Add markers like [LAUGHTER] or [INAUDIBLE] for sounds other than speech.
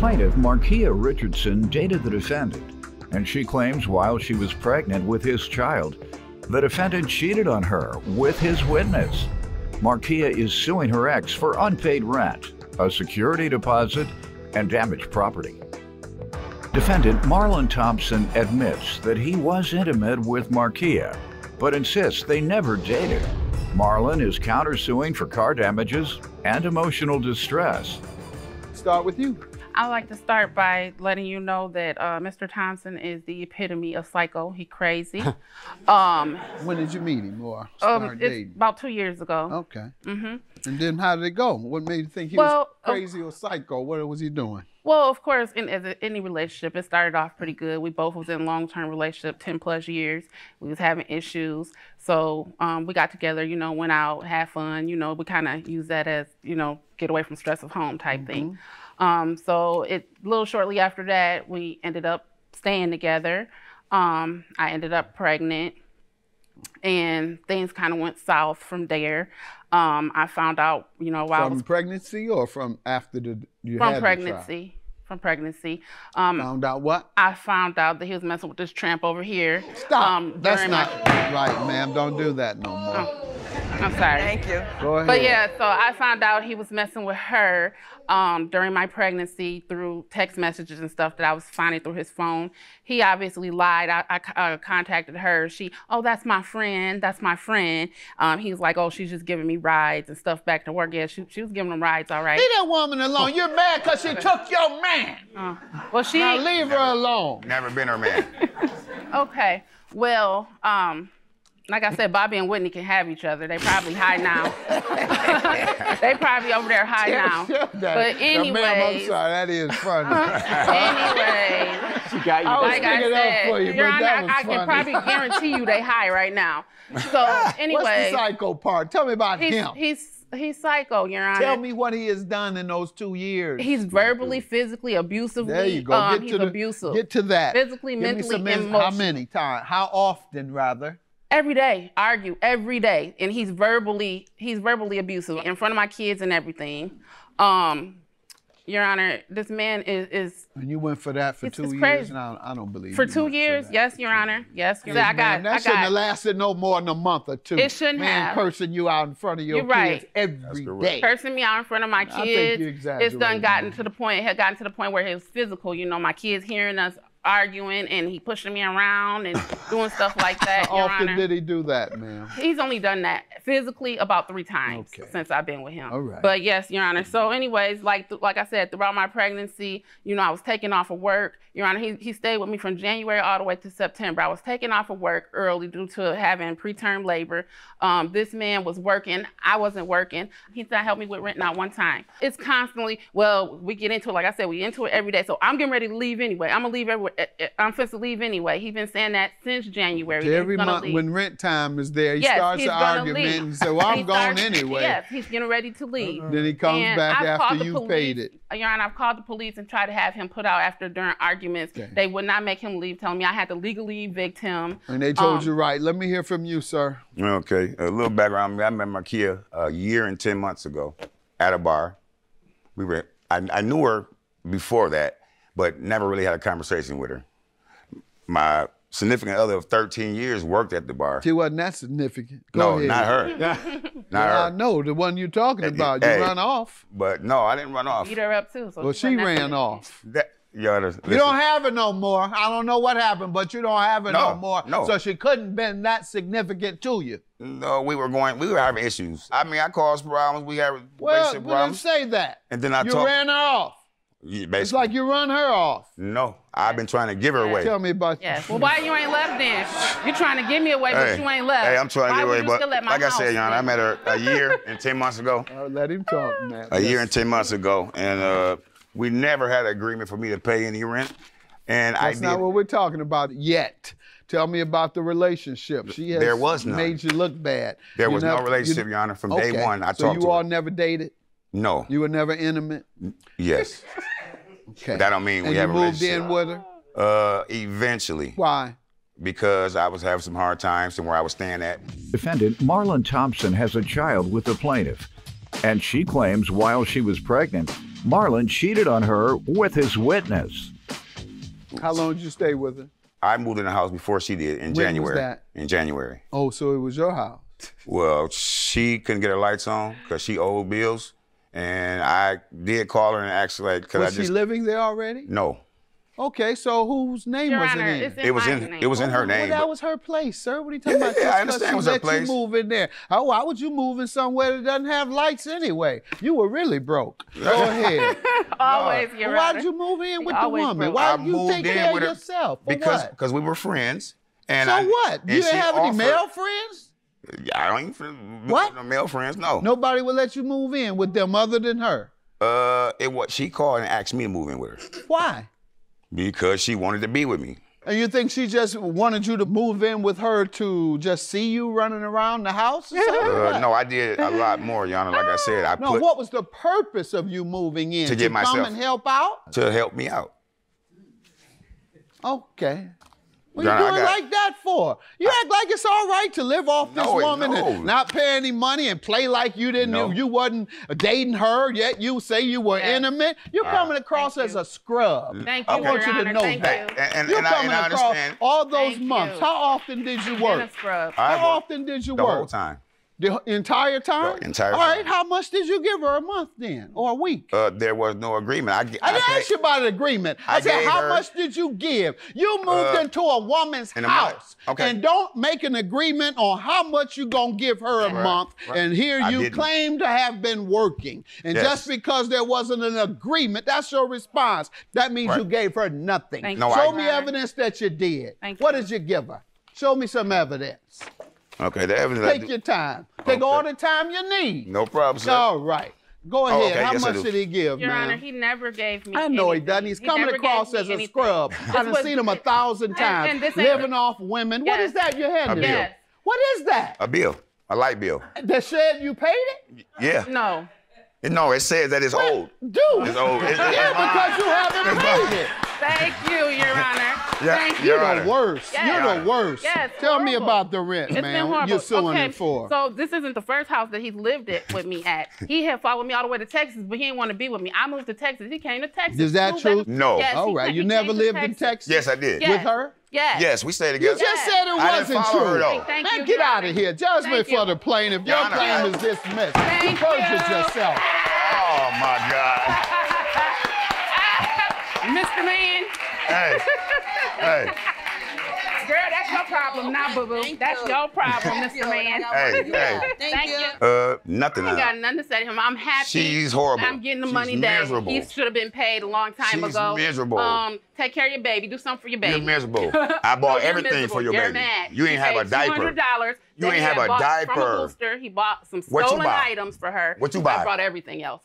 plaintiff, Markia Richardson, dated the defendant, and she claims while she was pregnant with his child, the defendant cheated on her with his witness. Markia is suing her ex for unpaid rent, a security deposit, and damaged property. Defendant Marlon Thompson admits that he was intimate with Markia, but insists they never dated. Marlon is countersuing for car damages and emotional distress. Start with you. I'd like to start by letting you know that uh, Mr. Thompson is the epitome of psycho. He crazy. [LAUGHS] um, When did you meet him or um, start it's dating? about two years ago. Okay. hmm And then how did it go? What made you think he Well, was of- crazy or psycho? What was he doing? Well, of course, in as a, any relationship, it started off pretty good. We both was in long-term relationship, ten plus years. We was having issues, so um, we got together. You know, went out, had fun. You know, we kind of use that as you know, get away from stress of home type thing. Um, so it a little shortly after that, we ended up staying together. Um, I ended up pregnant, and things kind of went south from there. Um, I found out, you know, while I From was pregnancy or from after the you from had the pregnancy. From pregnancy. Um. Found out what? I found out that he was messing with this tramp over here. Stop. Um, That's during my- not right, ma'am. Don't do that no more. Oh, I'm sorry. Thank you. Go ahead. But yeah, so I found out he was messing with her um, during my pregnancy through text messages and stuff that I was finding through his phone. He obviously lied. I, I uh, contacted her. She, oh, that's my friend. That's my friend. Um, he was like, oh, she's just giving me rides and stuff back to work. Yeah, she, she was giving him rides, all right. Leave that woman alone. You're mad because she took your man. Uh, well, she. Now leave her alone. Never been her man. [LAUGHS] Okay. Well, um, like I said, Bobby and Whitney can have each other. They probably high now. [LAUGHS] they probably over there high now. That- But now, ma'am, I'm sorry. That is funny. [LAUGHS] anyway, she got you. I was like I said, up for you, Your but Honor, that I, was I can funny. probably guarantee you they high right now. So anyway, [LAUGHS] What's the psycho part? Tell me about he's, him. he's he's psycho, Your Honor. Tell me what he has done in those two years. He's verbally, physically, abusively. There you go. Um, get he's to the, abusive. Get to that. Physically, Give me mentally, some ins- How many times? How often, rather? Every day argue every day and he's verbally he's verbally abusive in front of my kids and everything um your honor this man is is And you went for that for It's- two it's years, crazy. and I, I don't believe for you two years that. yes your honor yes Yes, i got. That i shouldn't have lasted no more than a month or two. It shouldn't Man have. cursing you out in front of your You're kids right. every correct. cursing me out in front of my I think kids you it's done gotten to the point it had gotten to the point where it was physical you know my kids hearing us arguing and he pushing me around and doing stuff like [LAUGHS] that How often honor did he do that, ma'am? He's only done that physically about three times Okay. since I've been with him. All right. But yes, Your Honor. So, anyways, like like I said, throughout my pregnancy, you know, I was taking off of work. Your Honor, he, he stayed with me from January all the way to September. I was taking off of work early due to having preterm labor. Um, this man was working. I wasn't working. He's not helped me with rent not one time. It's constantly, well, we get into it. Like I said, we into it every day. So I'm getting ready to leave anyway. I'm gonna leave every. Eh, eh, I'm supposed to leave anyway. He's been saying that since January. Every month leave. when rent time is there, he Yes, starts he's an gonna argument leave. and says, Well, I'm He going starts- anyway. Yes, he's getting ready to leave. Then he comes And back I've after you police, paid it. Your Honor, I've called the police and tried to have him put out after during arguments. Okay. They would not make him leave, telling me I had to legally evict him. And they told Um, you right. Let me hear from you, sir. Okay, a little background. on me. I met Markia a year and ten months ago at a bar. We were. I, I knew her before that, but never really had a conversation with her. My significant other of 13 years worked at the bar. She wasn't that significant. Go no, ahead. not her. [LAUGHS] not I her. know the one you're talking about. You hey. run off. But no, I didn't run off. Beat her up too. So Well, she wasn't that ran off. That, you, oughta You don't have it no more. I don't know what happened, but you don't have it no, No, more. no. So she couldn't been that significant to you. No, we were going. We were having issues. I mean, I caused problems. We had Well, relationship we didn't problems. say that. And then I you talked- ran her off. Yeah, It's like you run her off. no, I've been trying to give her away. Tell me about Yes. Well, why you ain't left then? You're trying to give me away, but you ain't left. Hey, I'm trying to Why get would away, you but still at like I said, Your Honor, I met her a year [LAUGHS] and ten months ago. Uh, let him talk, man. A year and ten months ago, and uh, we never had an agreement for me to pay any rent. And I That's did. not what we're talking about yet. Tell me about the relationship. She has There was none. made you look bad. There You was no relationship, Your Honor, from day one. I so talked you all never dated. no. You were never intimate. yes. Okay. That don't mean and we have a relationship. moved in with her. Uh, eventually, Why? because I was having some hard times and where I was staying at. Defendant Marlon Thompson has a child with the plaintiff, and she claims while she was pregnant, Marlon cheated on her with his witness. How long did you stay with her? I moved in the house before she did in was January. that? In January. Oh, so it was your house. Well, she couldn't get her lights on because she owed bills, and I did call her and ask like, could Was I just she living there already? no? Okay, so whose name Your was Honor, it in? it's in It was in name. it was in her oh, Well, name. that was her place, sir. What are you talking Yeah, about? yeah, Just I 'cause understand she it was her let place. You move in there. Oh, why would you move in somewhere that doesn't have lights anyway? You were really broke. Go [LAUGHS] ahead. [LAUGHS] Always, Your why did you move in with the woman? broke. Why did you moved take in care of with her yourself? For because what? because we were friends. And so I, what? and You didn't have any male friends? I don't even What? No male friends. No. Nobody would let you move in with them other than her. Uh, it was she called and asked me to move in with her Why? because she wanted to be with me. And you think she just wanted you to move in with her to just see you running around the house or? Uh, no, I did a lot more, Honor. Like I said, I No, put what was the purpose of you moving in? To get come myself- and help out? to help me out. Okay. What John, you doing got- like that for? You act like it's all right to live off this No, woman no. and not pay any money and play like you didn't No. you wasn't dating her, yet you say you were Yeah. intimate. You're coming across as you. a scrub. Mm. Thank I you, want Your you to Honor. know Thank that. you. And, and, You're and I, coming and I across understand. all those Thank months. you. How often did you Been work? a scrub. How worked often did you the work? whole time. The entire time? The entire All right, time. how much did you give her a month then? Or a week? Uh, there was no agreement. I, I didn't ask you about an agreement. I, I said, gave how her- much did you give? You moved Uh, into a woman's in a month. house. Okay. And don't make an agreement on how much you're going to give her a Right, month. right. And here I you didn't. claim to have been working. And Yes. just because there wasn't an agreement, that's your response. That means Right. you gave her nothing. Thank No, you, I- Show me evidence that you did. Thank What you. did you give her? Show me some evidence. Okay, the evidence. I Take do- your time. Take Okay. all the time you need. no problem, sir. All right. Go Oh, ahead. okay, How yes, much did he give, Your man? Honor, he never gave me. I know he doesn't. He's He coming across as a anything. scrub. I've seen him a thousand times. and this ain't- living off women. What Yes. is that you're handing? A bill. Yes. What is that? A bill, a light bill. That said you paid it? Yeah. No. No, it says that it's old. Dude. It's old. It's, it's yeah, mine. because you haven't paid it. Thank you, Your Honor. Yeah, Thank Your you. You're the worst. Yes. You're the worst. Yes, Tell me about the rent, It's man. You're suing okay, him for. So this isn't the first house that he's lived it with me at. [LAUGHS] He had followed me all the way to Texas, but he didn't want to be with me. I moved to Texas. He came to Texas. Is that true? back- No. Yes, All he right. came- You never came to lived in Texas? Yes, I did. Yes. With her? Yes. Yes, we stayed together. You together. just said it wasn't true. her, though. Thank Man, you, get out of here. Judgment for the plaintiff. Your Your claim is dismissed. You Thank perjured you. yourself. Oh my God. [LAUGHS] Mr. Man. Hey, [LAUGHS] hey, Girl, that's your problem now, boo boo. That's your problem, Mr. Man. hey, hey. Thank you. Uh, nothing. I ain't got nothing to say to him. I'm happy. She's horrible. I'm getting the She's money that he should have been paid a long time She's ago. miserable. Um, take care of your baby. Do something for your baby. You're miserable. [LAUGHS] I bought No, everything miserable. for your You're baby. Mad. You ain't He have a diaper. $200. You ain't have a bought From diaper. a booster. He bought some stolen items for her. What you I buy? brought everything else.